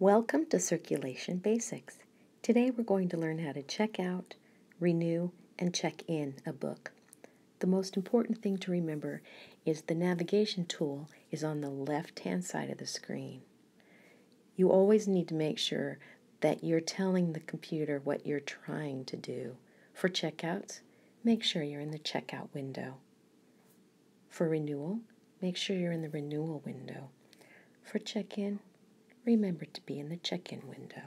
Welcome to Circulation Basics. Today we're going to learn how to check out, renew, and check in a book. The most important thing to remember is the navigation tool is on the left hand side of the screen. You always need to make sure that you're telling the computer what you're trying to do. For checkouts, make sure you're in the checkout window. For renewal, make sure you're in the renewal window. For check in, remember to be in the check-in window.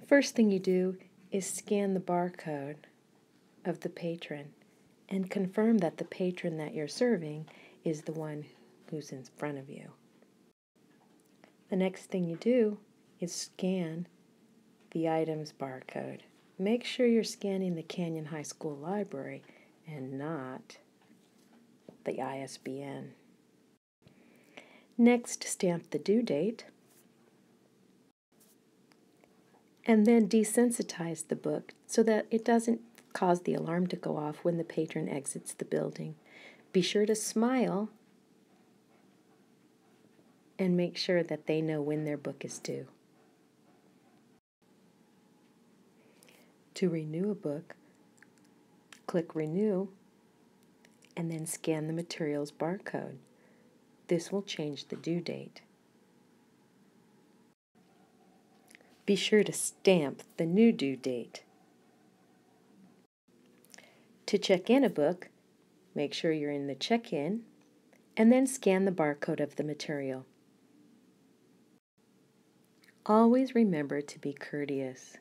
The first thing you do is scan the barcode of the patron and confirm that the patron that you're serving is the one who's in front of you. The next thing you do is scan the item's barcode. Make sure you're scanning the Canyon High School Library and not the ISBN. Next, stamp the due date. And then desensitize the book so that it doesn't cause the alarm to go off when the patron exits the building. Be sure to smile and make sure that they know when their book is due. To renew a book, click Renew and then scan the materials barcode. This will change the due date. Be sure to stamp the new due date. To check in a book, make sure you're in the check-in and then scan the barcode of the material. Always remember to be courteous.